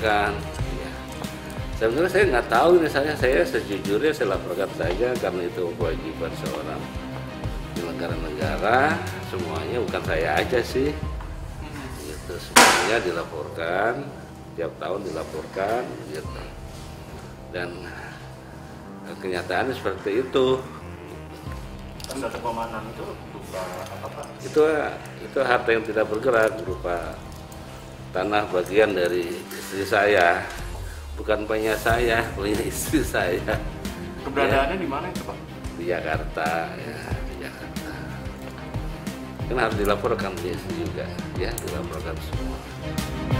dilaporkan. Ya. Sebenarnya saya nggak tahu ini saya saya sejujurnya saya laporkan saja karena itu kewajiban seorang negara-negara semuanya bukan saya aja sih. Gitu semuanya dilaporkan tiap tahun dilaporkan gitu. Dan kenyataannya seperti itu. Itu itu harta yang tidak bergerak berupa tanah bagian dari istri saya. Bukan punya saya punya istri saya. Keberadaannya di mana itu Pak? di Jakarta ya di Jakarta. Kan harus dilaporkan dia juga. Ya dilaporkan semua